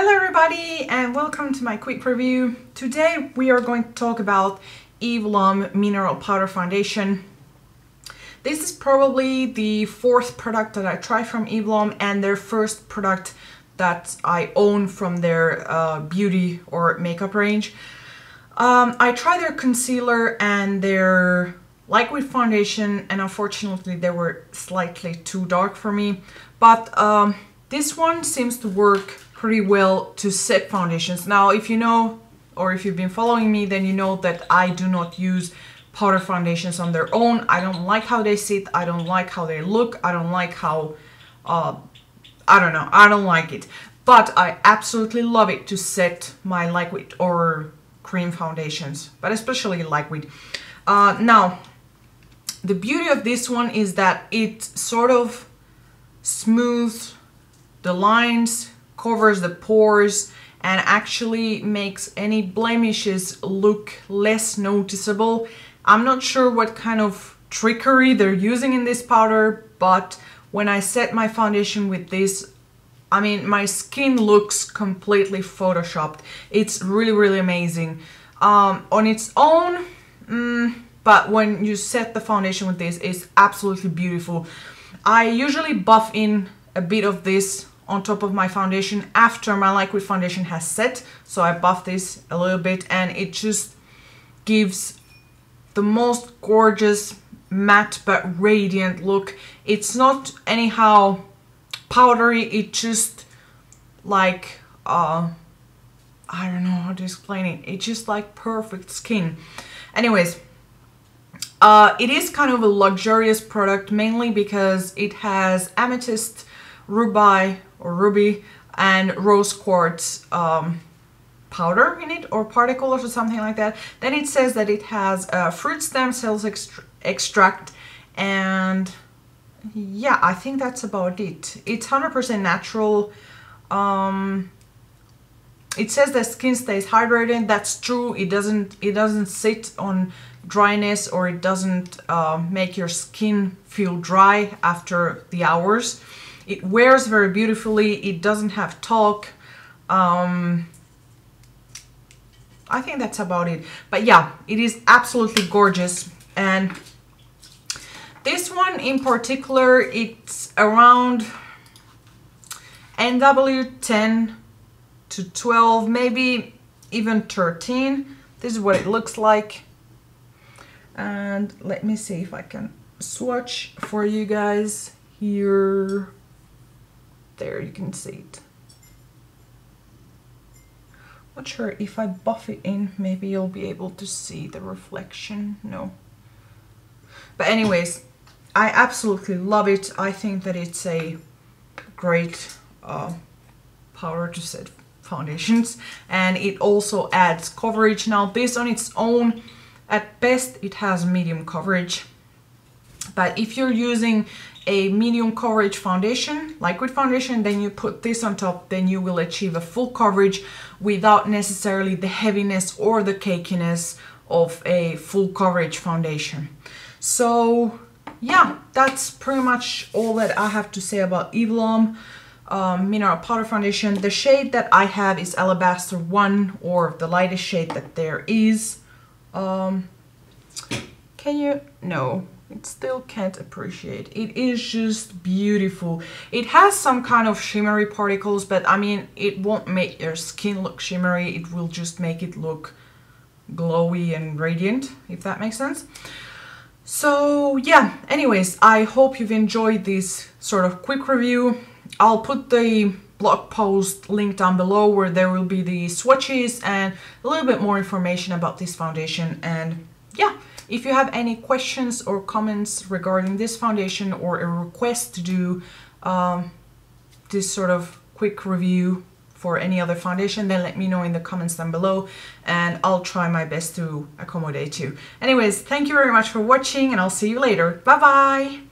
Hello everybody and welcome to my quick review. Today we are going to talk about Eve Lom Mineral Powder Foundation. This is probably the fourth product that I try from Eve Lom and their first product that I own from their uh, beauty or makeup range. Um, I tried their concealer and their liquid foundation and unfortunately they were slightly too dark for me but um, this one seems to work pretty well to set foundations. Now, if you know or if you've been following me, then you know that I do not use powder foundations on their own. I don't like how they sit. I don't like how they look. I don't like how, uh, I don't know. I don't like it. But I absolutely love it to set my liquid or cream foundations, but especially liquid. Uh, now, the beauty of this one is that it sort of smooths the lines, covers the pores and actually makes any blemishes look less noticeable. I'm not sure what kind of trickery they're using in this powder, but when I set my foundation with this, I mean, my skin looks completely photoshopped. It's really, really amazing. Um, on its own, mm, but when you set the foundation with this, it's absolutely beautiful. I usually buff in a bit of this on top of my foundation after my liquid foundation has set. So I buff this a little bit and it just gives the most gorgeous matte but radiant look. It's not anyhow powdery, it just like, uh, I don't know how to explain it. It's just like perfect skin. Anyways, uh, it is kind of a luxurious product mainly because it has amethyst, ruby or ruby and rose quartz um, powder in it or particles or something like that. Then it says that it has uh, fruit stem cells extra extract and yeah, I think that's about it. It's 100% natural. Um, it says that skin stays hydrated. That's true. It doesn't. It doesn't sit on dryness or it doesn't uh, make your skin feel dry after the hours. It wears very beautifully. It doesn't have talc. Um, I think that's about it. But yeah, it is absolutely gorgeous. And this one in particular, it's around NW10 to 12, maybe even 13. This is what it looks like. And let me see if I can swatch for you guys here. There, you can see it. Not sure if I buff it in, maybe you'll be able to see the reflection. No. But anyways, I absolutely love it. I think that it's a great uh, powder to set foundations and it also adds coverage. Now based on its own, at best it has medium coverage but if you're using a medium coverage foundation, liquid foundation, then you put this on top, then you will achieve a full coverage without necessarily the heaviness or the cakiness of a full coverage foundation. So yeah, that's pretty much all that I have to say about Eve Lom um, mineral powder foundation. The shade that I have is Alabaster 1 or the lightest shade that there is. Um, can you? No, it still can't appreciate. It is just beautiful. It has some kind of shimmery particles, but I mean, it won't make your skin look shimmery. It will just make it look glowy and radiant, if that makes sense. So yeah, anyways, I hope you've enjoyed this sort of quick review. I'll put the blog post link down below where there will be the swatches and a little bit more information about this foundation and yeah if you have any questions or comments regarding this foundation or a request to do um, this sort of quick review for any other foundation, then let me know in the comments down below and I'll try my best to accommodate you. Anyways, thank you very much for watching and I'll see you later. Bye bye!